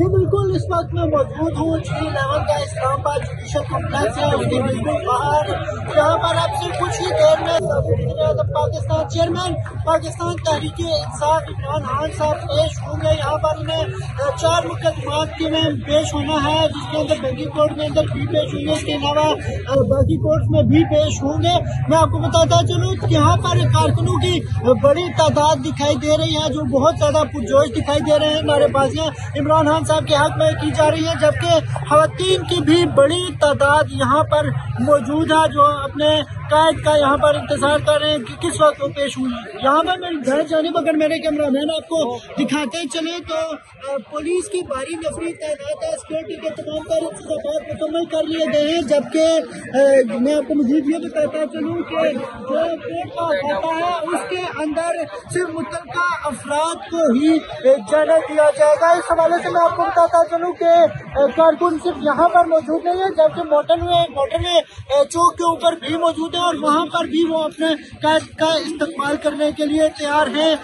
جی بالکل اس وقت میں موجود ہوں۔ جی لیول کا اسلام آباد جوڈیشل کمپلیکس ہے۔ اس کے بالکل باہر۔ یہاں پر آپ سے کچھ ہی پاکستان چیئرمین، پاکستان تحریک انصاف عمران خان صاحب پیش ہوں گے۔ یہاں پر انہیں چار مقدمات کے میں پیش ہونا ہے، جس کے اندر بینکنگ کورٹ میں اندر بھی پیش ہوں گے۔ اس کے علاوہ باقی کورٹ میں بھی پیش ہوں گے۔ میں آپ کو بتاتا چلوں، یہاں پر کارکنوں کی بڑی تعداد دکھائی دے رہی ہے، جو بہت زیادہ پرجوش دکھائی دے رہے ہیں۔ ہمارے بازیاں عمران خان صاحب کے حق میں کی جا رہی ہیں جبکہ خواتین کی بھی بڑی تعداد یہاں پر موجود ہے، جو اپنے قائد کا یہاں پر انتظار کر رہے ہیں کہ کس وقت وہ پیش ہوئی یہاں پر میری گھر جانب اگر میرے کیمرہ مین آپ کو دکھاتے چلے تو پولیس کی بھاری نفری تعداد ہے۔ سیکورٹی کے تمام تر انتظامات مکمل کر لیے گئے ہیں، جبکہ میں آپ کو مزید یہ بتاتا چلوں کہ جو کورٹ کا احاطہ ہے، اس کے اندر صرف متعلقہ افراد کو ہی جانا دیا جائے گا۔ اس حوالے سے میں آپ کو بتاتا چلوں کہ کارکن صرف یہاں پر موجود نہیں ہے، جبکہ موٹر میں موٹر میں چوک کے اوپر بھی موجود ہے۔ اور وہاں پر بھی وہ اپنے قید کا استقبال کرنے کے لیے تیار ہیں۔